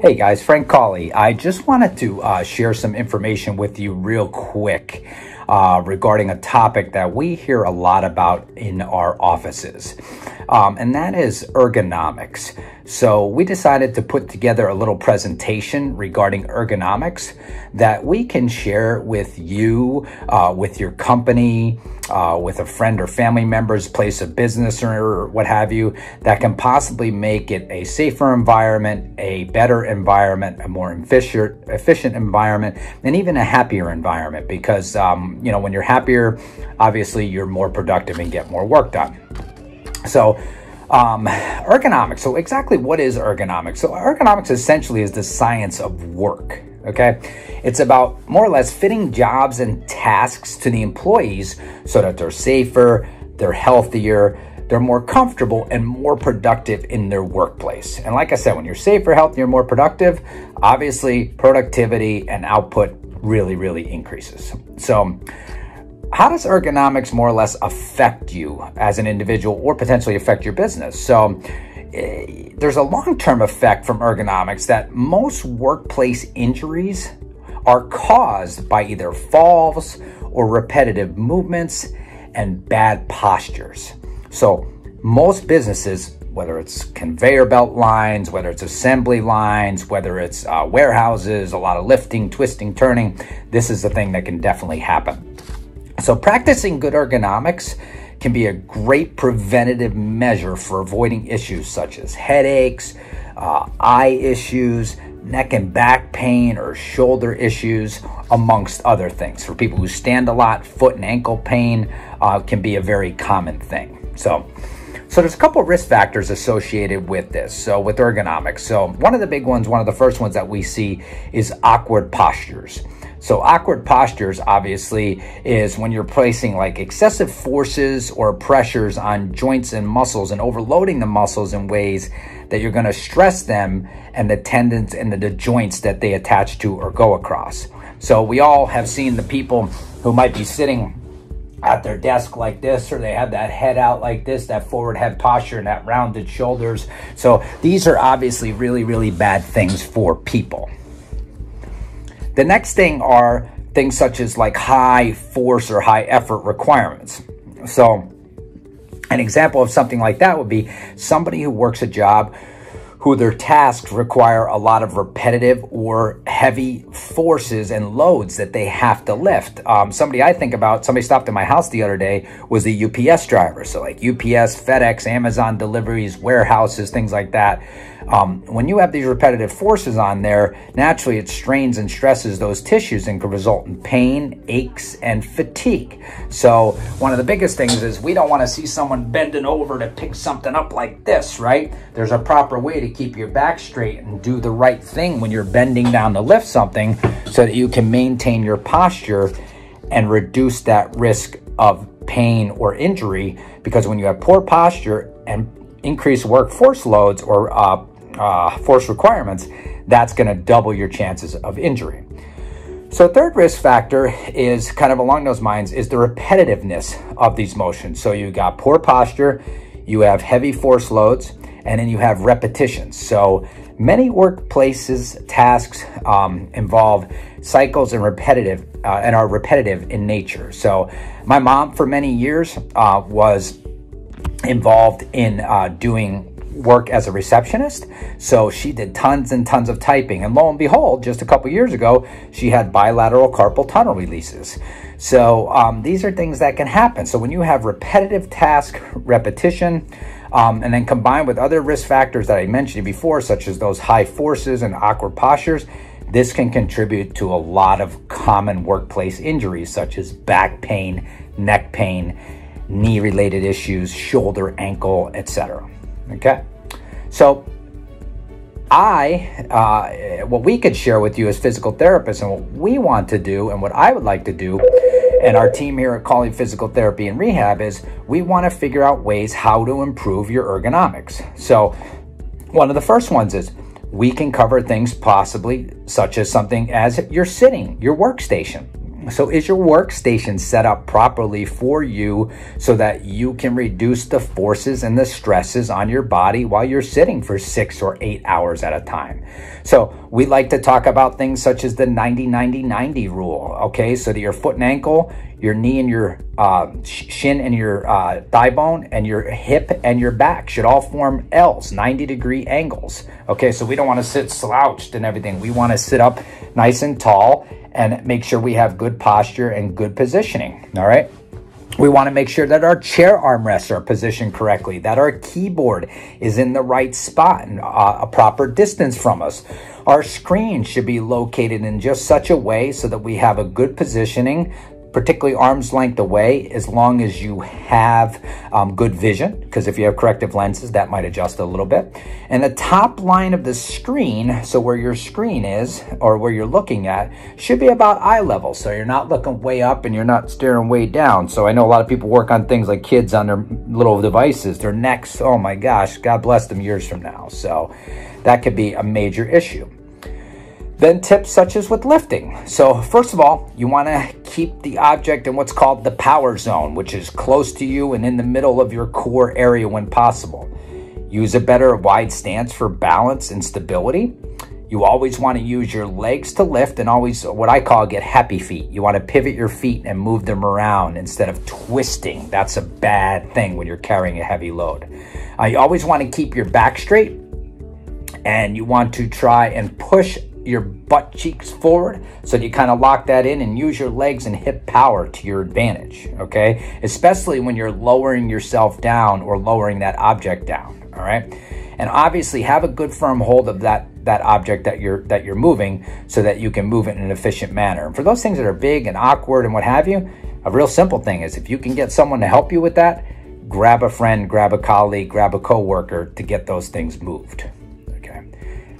Hey guys, Frank Cawley. I just wanted to uh, share some information with you real quick uh, regarding a topic that we hear a lot about in our offices, um, and that is ergonomics. So, we decided to put together a little presentation regarding ergonomics that we can share with you, uh, with your company, uh, with a friend or family member's place of business or what have you, that can possibly make it a safer environment, a better environment, a more efficient, efficient environment, and even a happier environment. Because, um, you know, when you're happier, obviously you're more productive and get more work done. So, um, ergonomics. So, exactly what is ergonomics? So, ergonomics essentially is the science of work. Okay, it's about more or less fitting jobs and tasks to the employees so that they're safer, they're healthier, they're more comfortable and more productive in their workplace. And like I said, when you're safer, healthier, more productive, obviously productivity and output really, really increases. So, how does ergonomics more or less affect you as an individual or potentially affect your business? So, uh, there's a long term effect from ergonomics that most workplace injuries are caused by either falls or repetitive movements and bad postures. So, most businesses, whether it's conveyor belt lines, whether it's assembly lines, whether it's uh, warehouses, a lot of lifting, twisting, turning, this is the thing that can definitely happen. So, practicing good ergonomics can be a great preventative measure for avoiding issues such as headaches, uh, eye issues, neck and back pain, or shoulder issues, amongst other things. For people who stand a lot, foot and ankle pain uh, can be a very common thing. So, so there's a couple risk factors associated with this. So with ergonomics. So one of the big ones, one of the first ones that we see is awkward postures. So awkward postures obviously is when you're placing like excessive forces or pressures on joints and muscles and overloading the muscles in ways that you're going to stress them and the tendons and the, the joints that they attach to or go across. So we all have seen the people who might be sitting at their desk like this, or they have that head out like this, that forward head posture and that rounded shoulders. So these are obviously really, really bad things for people. The next thing are things such as like high force or high effort requirements. So an example of something like that would be somebody who works a job who their tasks require a lot of repetitive or heavy forces and loads that they have to lift. Um, somebody I think about, somebody stopped at my house the other day, was a UPS driver. So like UPS, FedEx, Amazon deliveries, warehouses, things like that. Um, when you have these repetitive forces on there, naturally it strains and stresses those tissues and can result in pain, aches, and fatigue. So one of the biggest things is we don't want to see someone bending over to pick something up like this, right? There's a proper way to keep your back straight and do the right thing when you're bending down to lift something so that you can maintain your posture and reduce that risk of pain or injury because when you have poor posture and increased workforce loads or uh, uh, force requirements, that's going to double your chances of injury. So third risk factor is kind of along those lines is the repetitiveness of these motions. So you got poor posture, you have heavy force loads, and then you have repetitions. So many workplaces tasks um, involve cycles and repetitive uh, and are repetitive in nature. So my mom for many years uh, was involved in uh, doing work as a receptionist. So she did tons and tons of typing. And lo and behold, just a couple years ago, she had bilateral carpal tunnel releases. So um, these are things that can happen. So when you have repetitive task repetition, um, and then combined with other risk factors that I mentioned before, such as those high forces and awkward postures, this can contribute to a lot of common workplace injuries, such as back pain, neck pain, knee related issues, shoulder, ankle, etc. Okay, so I, uh, what we could share with you as physical therapists and what we want to do and what I would like to do and our team here at Cawley Physical Therapy and Rehab is we want to figure out ways how to improve your ergonomics. So one of the first ones is we can cover things possibly such as something as you're sitting, your workstation. So is your workstation set up properly for you so that you can reduce the forces and the stresses on your body while you're sitting for six or eight hours at a time? So we like to talk about things such as the 90-90-90 rule, okay? So that your foot and ankle, your knee and your uh, shin and your uh, thigh bone and your hip and your back should all form L's, 90 degree angles. Okay, so we don't want to sit slouched and everything. We want to sit up nice and tall and make sure we have good posture and good positioning. All right. We want to make sure that our chair armrests are positioned correctly, that our keyboard is in the right spot and uh, a proper distance from us. Our screen should be located in just such a way so that we have a good positioning particularly arm's length away, as long as you have um, good vision, because if you have corrective lenses, that might adjust a little bit. And the top line of the screen, so where your screen is, or where you're looking at, should be about eye level. So you're not looking way up and you're not staring way down. So I know a lot of people work on things like kids on their little devices, their necks, oh my gosh, God bless them years from now. So that could be a major issue. Then tips such as with lifting. So first of all, you want to keep the object in what's called the power zone, which is close to you and in the middle of your core area when possible. Use a better wide stance for balance and stability. You always want to use your legs to lift and always what I call get happy feet. You want to pivot your feet and move them around instead of twisting. That's a bad thing when you're carrying a heavy load. Uh, you always want to keep your back straight and you want to try and push your butt cheeks forward so you kind of lock that in and use your legs and hip power to your advantage, okay? Especially when you're lowering yourself down or lowering that object down, all right? And obviously have a good firm hold of that that object that you're that you're moving so that you can move it in an efficient manner. And for those things that are big and awkward and what have you, a real simple thing is if you can get someone to help you with that, grab a friend, grab a colleague, grab a coworker to get those things moved. Okay.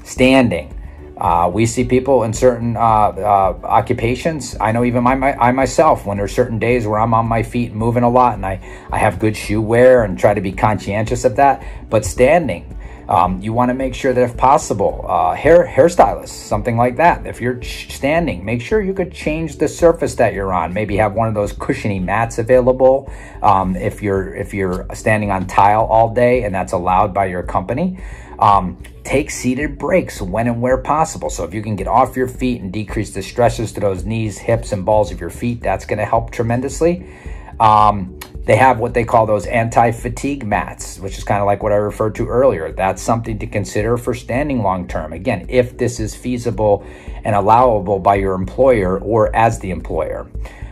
Standing uh, we see people in certain uh, uh, occupations. I know even my, my, I myself, when there's certain days where I'm on my feet moving a lot and I, I have good shoe wear and try to be conscientious of that. But standing, um, you want to make sure that if possible, uh, hair hairstylist, something like that. If you're standing, make sure you could change the surface that you're on. Maybe have one of those cushiony mats available. Um, if you're if you're standing on tile all day and that's allowed by your company. Um, take seated breaks when and where possible. So if you can get off your feet and decrease the stresses to those knees, hips, and balls of your feet, that's going to help tremendously. Um, they have what they call those anti-fatigue mats, which is kind of like what I referred to earlier. That's something to consider for standing long term. Again, if this is feasible and allowable by your employer or as the employer.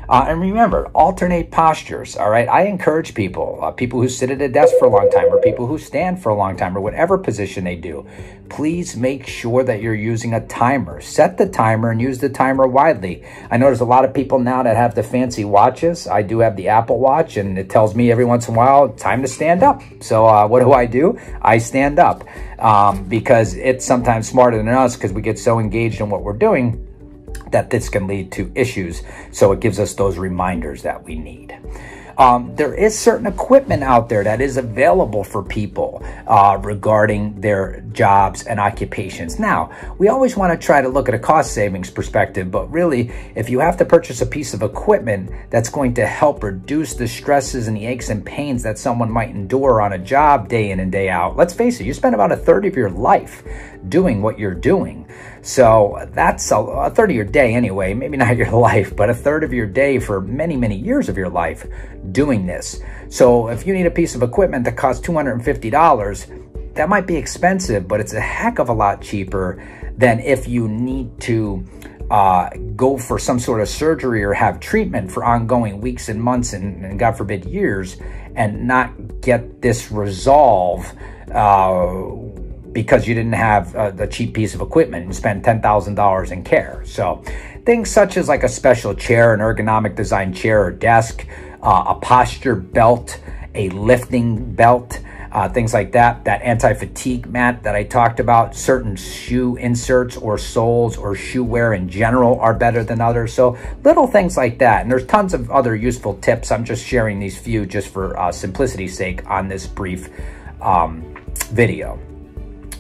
Uh, and remember, alternate postures, all right? I encourage people, uh, people who sit at a desk for a long time or people who stand for a long time or whatever position they do, please make sure that you're using a timer. Set the timer and use the timer widely. I know there's a lot of people now that have the fancy watches. I do have the Apple Watch and it tells me every once in a while, time to stand up. So uh, what do I do? I stand up um, because it's sometimes smarter than us because we get so engaged in what we're doing that this can lead to issues. So it gives us those reminders that we need. Um, there is certain equipment out there that is available for people uh, regarding their jobs and occupations. Now, we always want to try to look at a cost savings perspective, but really, if you have to purchase a piece of equipment that's going to help reduce the stresses and the aches and pains that someone might endure on a job day in and day out, let's face it, you spend about a third of your life doing what you're doing. So that's a, a third of your day anyway, maybe not your life, but a third of your day for many, many years of your life doing this. So if you need a piece of equipment that costs $250, that might be expensive, but it's a heck of a lot cheaper than if you need to uh, go for some sort of surgery or have treatment for ongoing weeks and months and, and God forbid years and not get this resolve uh, because you didn't have a, a cheap piece of equipment and spend $10,000 in care. So things such as like a special chair, an ergonomic design chair or desk, uh, a posture belt, a lifting belt, uh, things like that. That anti-fatigue mat that I talked about, certain shoe inserts or soles or shoe wear in general are better than others. So little things like that. And there's tons of other useful tips. I'm just sharing these few just for uh, simplicity's sake on this brief um, video.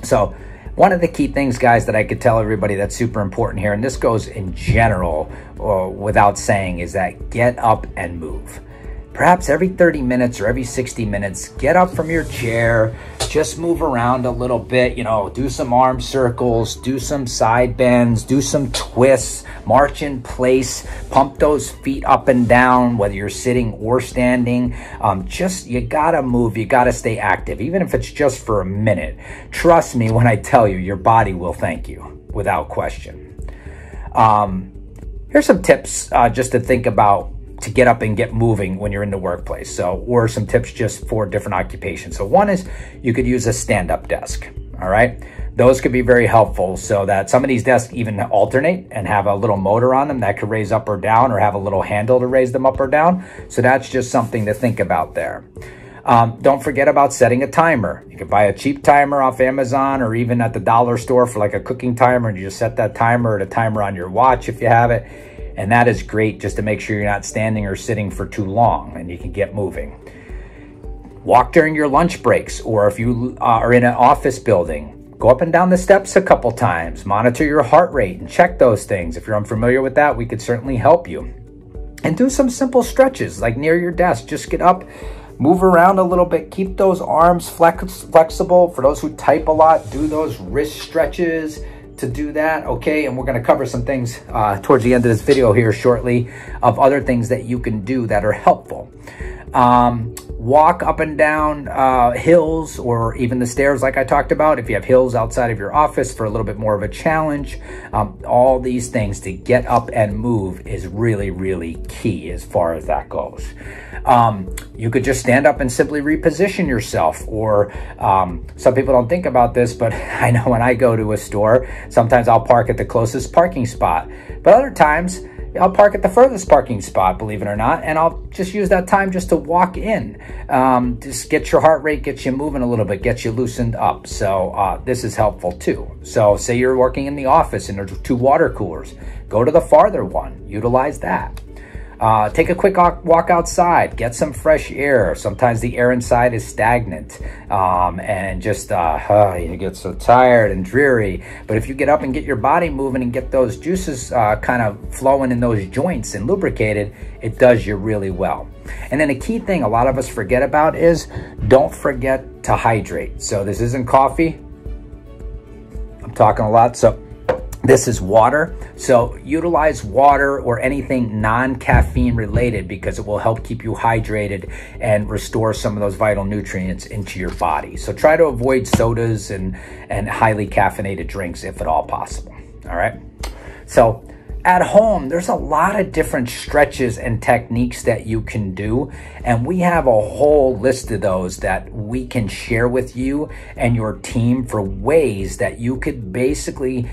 So one of the key things, guys, that I could tell everybody that's super important here, and this goes in general or without saying, is that get up and move. Perhaps every 30 minutes or every 60 minutes, get up from your chair, just move around a little bit, you know, do some arm circles, do some side bends, do some twists, march in place, pump those feet up and down, whether you're sitting or standing. Um, just, you gotta move, you gotta stay active, even if it's just for a minute. Trust me when I tell you, your body will thank you without question. Um, here's some tips uh, just to think about to get up and get moving when you're in the workplace. So, or some tips just for different occupations. So one is you could use a stand-up desk. All right. Those could be very helpful so that some of these desks even alternate and have a little motor on them that could raise up or down or have a little handle to raise them up or down. So that's just something to think about there. Um, don't forget about setting a timer. You can buy a cheap timer off Amazon or even at the dollar store for like a cooking timer and you just set that timer or the timer on your watch if you have it and that is great just to make sure you're not standing or sitting for too long and you can get moving. Walk during your lunch breaks, or if you uh, are in an office building, go up and down the steps a couple times. Monitor your heart rate and check those things. If you're unfamiliar with that, we could certainly help you. And do some simple stretches like near your desk. Just get up, move around a little bit, keep those arms flex flexible. For those who type a lot, do those wrist stretches to do that, okay? And we're gonna cover some things uh, towards the end of this video here shortly of other things that you can do that are helpful. Um, walk up and down uh, hills or even the stairs like I talked about. If you have hills outside of your office for a little bit more of a challenge, um, all these things to get up and move is really, really key as far as that goes. Um, you could just stand up and simply reposition yourself. Or um, some people don't think about this, but I know when I go to a store, sometimes I'll park at the closest parking spot. But other times, I'll park at the furthest parking spot, believe it or not, and I'll just use that time just to walk in. Um, just get your heart rate, get you moving a little bit, get you loosened up. So uh, this is helpful too. So say you're working in the office and there's two water coolers. Go to the farther one, utilize that. Uh, take a quick walk outside, get some fresh air. Sometimes the air inside is stagnant um, and just uh, uh, you get so tired and dreary. But if you get up and get your body moving and get those juices uh, kind of flowing in those joints and lubricated, it does you really well. And then a key thing a lot of us forget about is don't forget to hydrate. So this isn't coffee. I'm talking a lot. So this is water. So utilize water or anything non-caffeine related because it will help keep you hydrated and restore some of those vital nutrients into your body. So try to avoid sodas and, and highly caffeinated drinks if at all possible. All right. So at home, there's a lot of different stretches and techniques that you can do. And we have a whole list of those that we can share with you and your team for ways that you could basically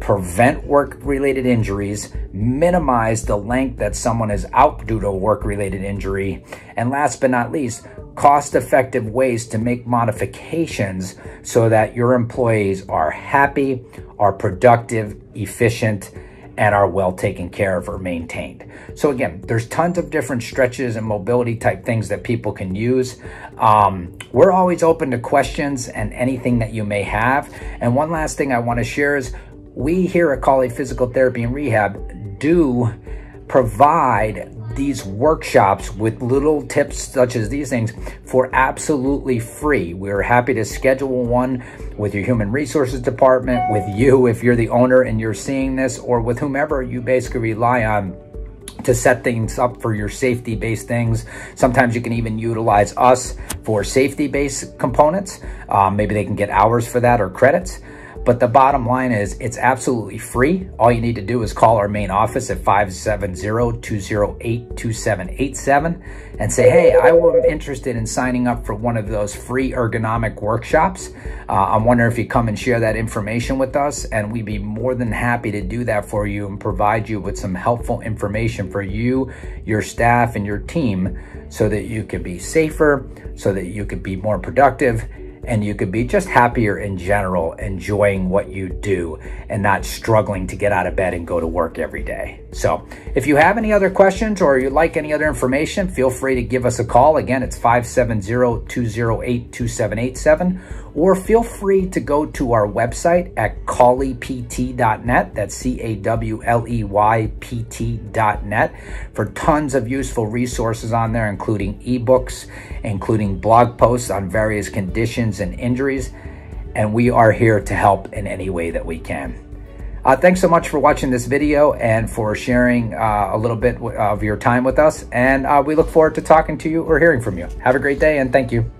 prevent work-related injuries, minimize the length that someone is out due to a work-related injury, and last but not least, cost-effective ways to make modifications so that your employees are happy, are productive, efficient, and are well taken care of or maintained. So again, there's tons of different stretches and mobility type things that people can use. Um, we're always open to questions and anything that you may have. And one last thing I want to share is we here at Cawley Physical Therapy and Rehab do provide these workshops with little tips such as these things for absolutely free. We're happy to schedule one with your human resources department, with you if you're the owner and you're seeing this, or with whomever you basically rely on to set things up for your safety-based things. Sometimes you can even utilize us for safety-based components. Um, maybe they can get hours for that or credits. But the bottom line is it's absolutely free. All you need to do is call our main office at 570-208-2787 and say, hey, I am interested in signing up for one of those free ergonomic workshops. Uh, I'm wondering if you come and share that information with us and we'd be more than happy to do that for you and provide you with some helpful information for you, your staff, and your team so that you can be safer, so that you can be more productive, and you could be just happier in general, enjoying what you do and not struggling to get out of bed and go to work every day. So if you have any other questions or you'd like any other information, feel free to give us a call. Again, it's 570-208-2787 or feel free to go to our website at cawleypt.net. That's C-A-W-L-E-Y-P-T.net for tons of useful resources on there, including ebooks, including blog posts on various conditions and injuries. And we are here to help in any way that we can. Uh, thanks so much for watching this video and for sharing uh, a little bit of your time with us. And uh, we look forward to talking to you or hearing from you. Have a great day and thank you.